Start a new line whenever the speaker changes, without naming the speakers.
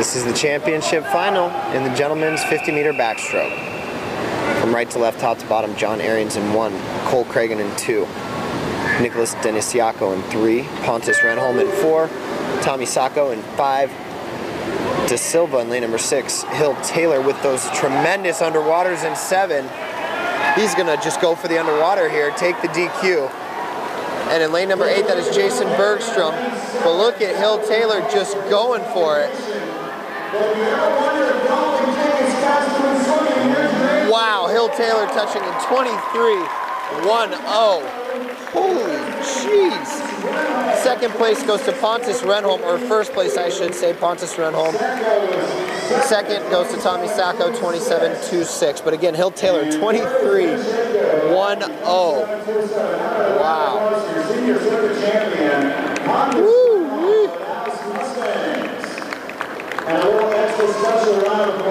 This is the championship final in the gentlemen's 50 meter backstroke. From right to left, top to bottom, John Arians in one, Cole Cragen in two, Nicholas Denisiaco in three, Pontus Renholm in four, Tommy Sacco in five, De Silva in lane number six, Hill Taylor with those tremendous underwaters in seven. He's gonna just go for the underwater here, take the DQ. And in lane number eight, that is Jason Bergstrom. But look at Hill Taylor just going for it. Wow, Hill Taylor touching in 23 1 0. Holy jeez. Second place goes to Pontus Renholm, or first place, I should say, Pontus Renholm. Second goes to Tommy Sacco, 27-2-6. But again, Hill Taylor, 23-1-0. Wow. Woo, a special round of applause.